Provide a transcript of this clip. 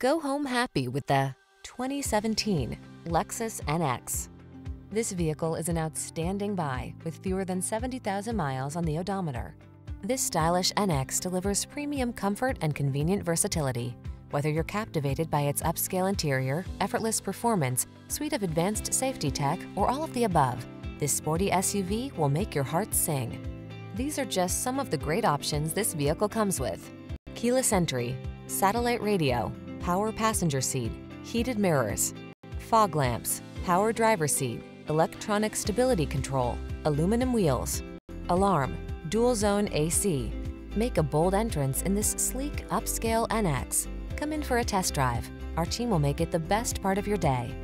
Go home happy with the 2017 Lexus NX. This vehicle is an outstanding buy with fewer than 70,000 miles on the odometer. This stylish NX delivers premium comfort and convenient versatility. Whether you're captivated by its upscale interior, effortless performance, suite of advanced safety tech, or all of the above, this sporty SUV will make your heart sing. These are just some of the great options this vehicle comes with. Keyless entry, satellite radio, power passenger seat, heated mirrors, fog lamps, power driver seat, electronic stability control, aluminum wheels, alarm, dual zone AC. Make a bold entrance in this sleek, upscale NX. Come in for a test drive. Our team will make it the best part of your day.